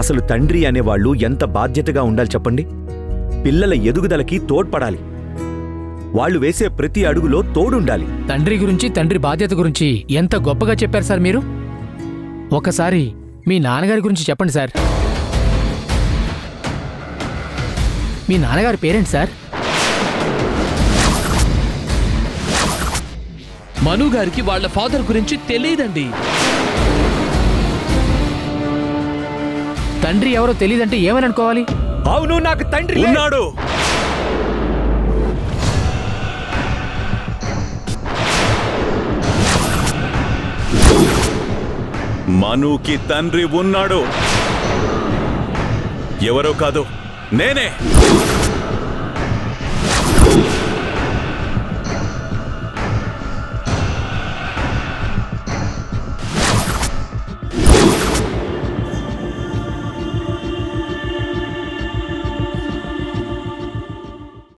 అసలు తండ్రి అనేవాళ్ళు ఎంత బాధ్యతగా ఉండాలి చెప్పండి? పిల్లల ఎదుగుదలకి తోడ్పడాలి. వాళ్ళు వేసే ప్రతి అడుగులో తోడుండాలి. తండ్రి గురించి తండ్రి బాధ్యత గురించి ఎంత గొప్పగా చెప్పారు సార్ మీరు? ఒకసారి మీ నాన్నగారి గురించి చెప్పండి సార్. మీ నాన్నగారి పేరెంట్ సార్? మను గారికి వాళ్ళ ఫాదర్ గురించి తెలియదండి. తండ్రి ఎవరో తెలియదంటే ఏమని అనుకోవాలి? అవును నాకు తండ్రి ఉన్నాడు. మనుకి తండ్రి ఉన్నాడు. ఎవరో కాదు నేనే.